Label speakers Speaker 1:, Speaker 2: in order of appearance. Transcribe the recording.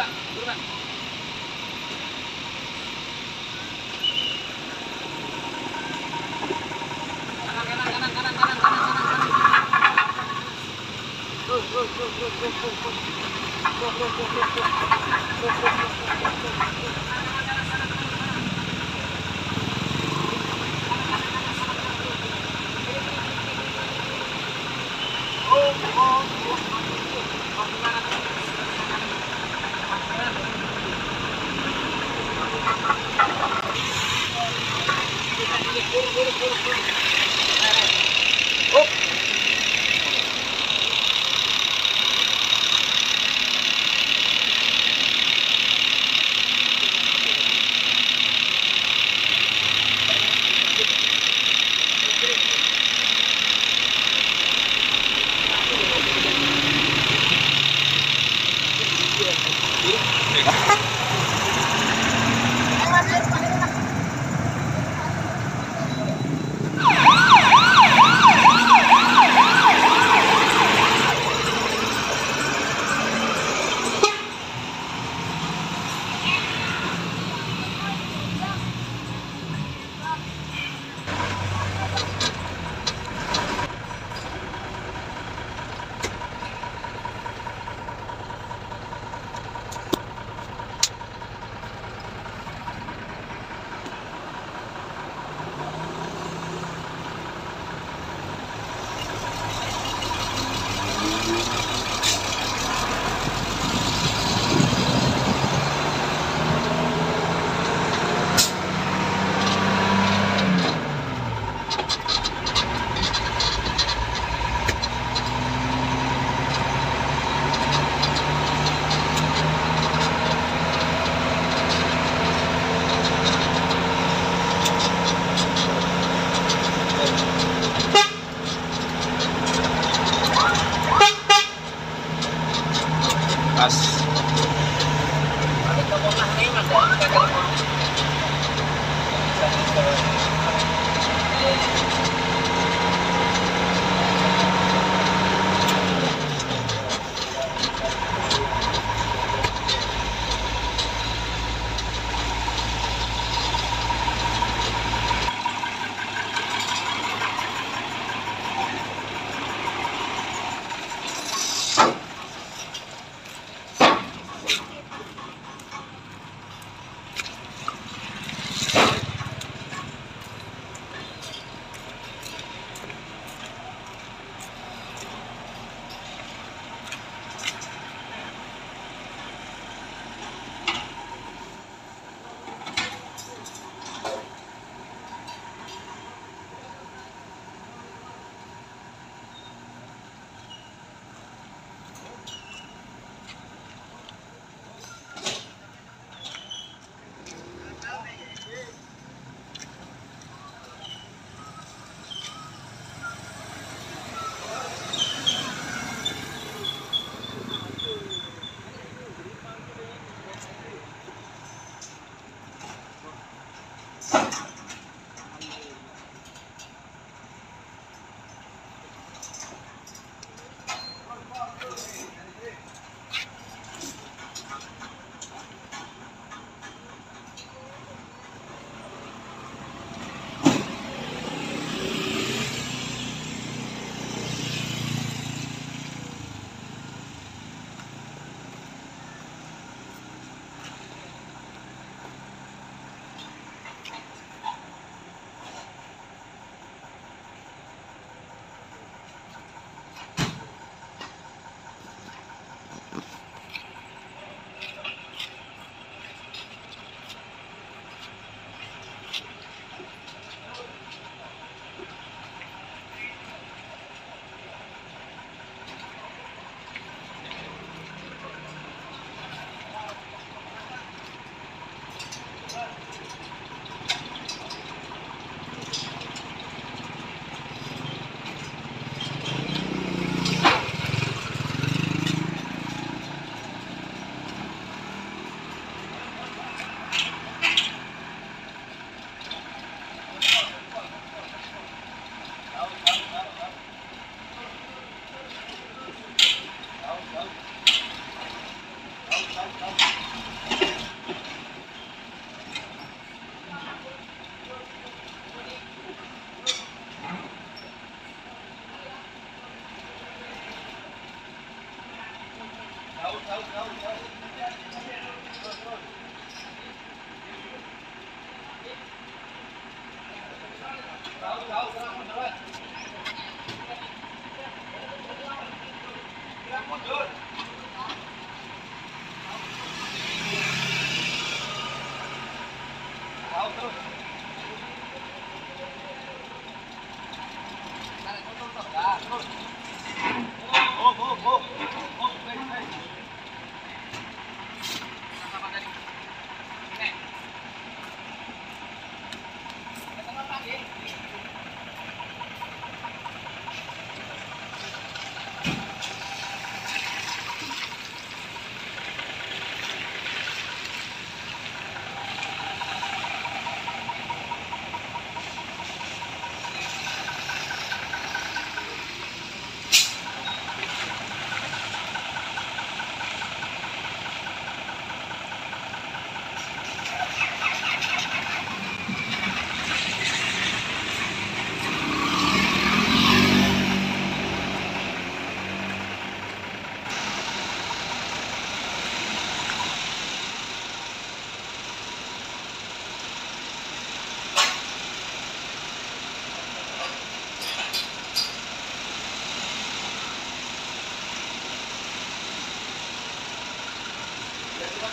Speaker 1: pak, turun pak. Go, go, go, go, go, go, go, go, go, go, go, go, go, go, go, go, go, go, go, bukas. Bakit ka bukas na yun? Ang dami ka